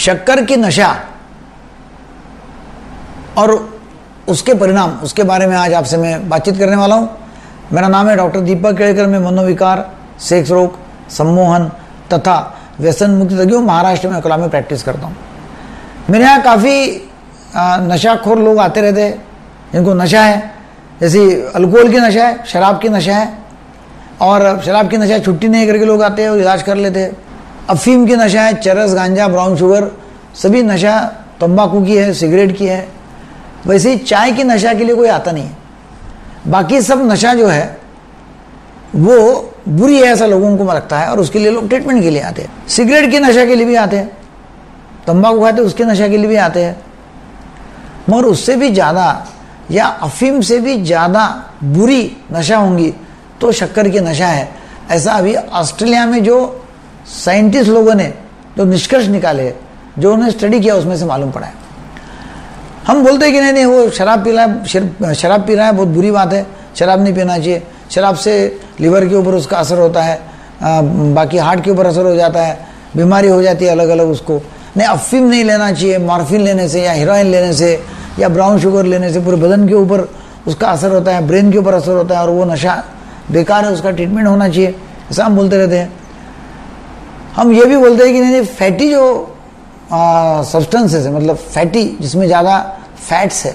शक्कर की नशा और उसके परिणाम, उसके बारे में आज आपसे मैं बातचीत करने वाला हूँ। मेरा नाम है डॉक्टर दीपक केड़कर मैं मनोविकार, सेक्स रोग, सम्मोहन तथा व्यसन मुक्ति तज्ञों महाराष्ट्र में अकोला में प्रैक्टिस करता हूँ। मेरे यहाँ काफ़ी नशाखोर लोग आते रहते हैं। जिनको नशा है। जैसे अल्कोहल की नशा है, शराब की नशा है। और शराब की नशा छुट्टी नहीं करके लोग आते हैं और इलाज कर लेते हैं। अफीम की नशा है, चरस, गांजा ब्राउन शुगर सभी नशा तंबाकू की है, सिगरेट की है। वैसे ही चाय की नशा के लिए कोई आता नहीं है। बाकी सब नशा जो है, वो बुरी है ऐसा लोगों को लगता है और उसके लिए लोग ट्रीटमेंट के लिए आते हैं। सिगरेट की नशा के लिए भी आते हैं, तंबाकू खाते उसके नशा के लिए भी आते हैं। मगर उससे भी ज़्यादा या अफीम से भी ज़्यादा बुरी नशा होंगी तो शक्कर की नशा है। ऐसा अभी ऑस्ट्रेलिया में जो साइंटिस्ट लोगों ने जो निष्कर्ष निकाले जो उन्होंने स्टडी किया उसमें से मालूम पड़ा है। हम बोलते हैं कि नहीं नहीं वो शराब पी रहा है शराब पी रहा है बहुत बुरी बात है शराब नहीं पीना चाहिए। शराब से लिवर के ऊपर उसका असर होता है आ, बाकी हार्ट के ऊपर असर हो जाता है बीमारी हो जाती है अलग अलग उसको। नहीं अफीम नहीं लेना चाहिए मॉर्फिन लेने से या हीरोइन लेने से या ब्राउन शुगर लेने से पूरे बदन के ऊपर उसका असर होता है ब्रेन के ऊपर असर होता है और वो नशा बेकार है उसका ट्रीटमेंट होना चाहिए। ऐसा हम बोलते रहते हैं। हम ये भी बोलते हैं कि नहीं फैटी जो सब्सटेंसेस है मतलब फैटी जिसमें ज़्यादा फैट्स है,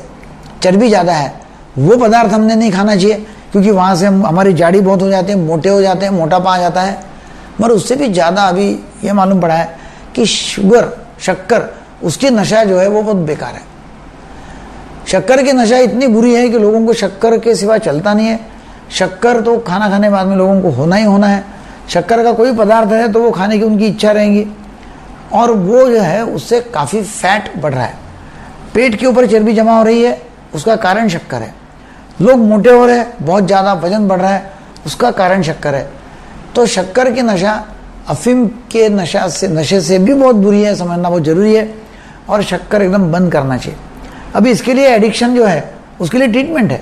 चर्बी ज़्यादा है, वो पदार्थ हमने नहीं खाना चाहिए, क्योंकि वहाँ से हम, हमारी जाड़ी बहुत हो जाती है, मोटे हो जाते हैं, मोटापा आ जाता है। मगर उससे भी ज़्यादा अभी ये मालूम पड़ा है कि शुगर शक्कर, उसकी नशा जो है वो बहुत बेकार है। शक्कर की नशा इतनी बुरी है कि लोगों को शक्कर के सिवा चलता नहीं है। शक्कर तो खाना खाने बाद में लोगों को होना ही होना है। शक्कर का कोई पदार्थ है तो वो खाने की उनकी इच्छा रहेंगी। और वो जो है, उससे काफ़ी फैट बढ़ रहा है। पेट के ऊपर चर्बी जमा हो रही है, उसका कारण शक्कर है। लोग मोटे हो रहे हैं, बहुत ज़्यादा वज़न बढ़ रहा है, उसका कारण शक्कर है। तो शक्कर की नशा, अफीम के नशा से, नशे से भी बहुत बुरी है, समझना बहुत ज़रूरी है। और शक्कर एकदम बंद करना चाहिए। अभी इसके लिए एडिक्शन जो है, उसके लिए ट्रीटमेंट है।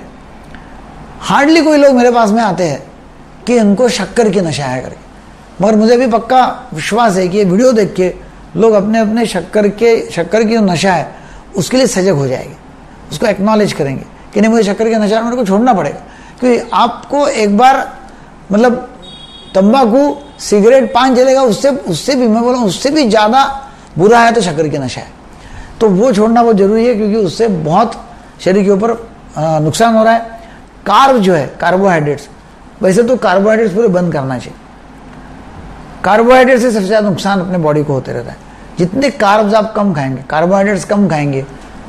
हार्डली कोई लोग मेरे पास में आते हैं। कि इनको शक्कर की नशा है करके। मगर मुझे भी पक्का विश्वास है कि ये वीडियो देख के लोग अपने अपने शक्कर के, शक्कर की जो नशा है, उसके लिए सजग हो जाएँगे। उसको एक्नॉलेज करेंगे कि नहीं, मुझे शक्कर के नशा मेरे को छोड़ना पड़ेगा। क्योंकि आपको एक बार मतलब तंबाकू, सिगरेट पान चलेगा उससे उससे भी मैं बोला, उससे भी ज़्यादा बुरा है तो शक्कर की नशा है। तो वो छोड़ना बहुत ज़रूरी है क्योंकि उससे बहुत शरीर के ऊपर नुकसान हो रहा है। कार्ब जो है, कार्बोहाइड्रेट्स वैसे तो कार्बोहाइड्रेट्स पूरे बंद करना चाहिए। कार्बोहाइड्रेट से सबसे ज़्यादा नुकसान अपने बॉडी को होते रहता है। जितने कार्ब्स आप कम खाएँगे कार्बोहाइड्रेट्स कम खाएँगे,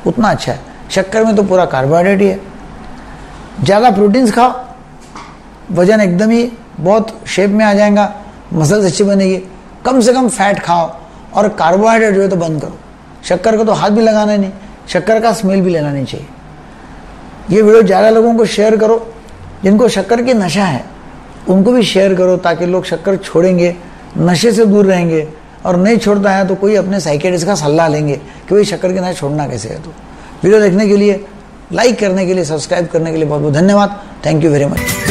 उतना अच्छा है। शक्कर में तो पूरा कार्बोहाइड्रेट ही है। ज़्यादा प्रोटीन्स खाओ, वज़न एकदम ही बहुत शेप में आ जाएगा मसल्स अच्छी बनेगी। कम से कम फैट खाओ और कार्बोहाइड्रेट जो है तो बंद करो। शक्कर को तो हाथ भी लगाना नहीं, शक्कर का स्मेल भी लेना नहीं चाहिए। ये वीडियो ज़्यादा लोगों को शेयर करो जिनको शक्कर की नशा है, उनको भी शेयर करो ताकि लोग शक्कर छोड़ेंगे, नशे से दूर रहेंगे। और नहीं छोड़ता है तो कोई अपने साइकेटिस्ट का सलाह लेंगे कि भाई शक्कर की नशा छोड़ना कैसे है तो। वीडियो देखने के लिए लाइक करने के लिए सब्सक्राइब करने के लिए बहुत बहुत धन्यवाद। Thank you very much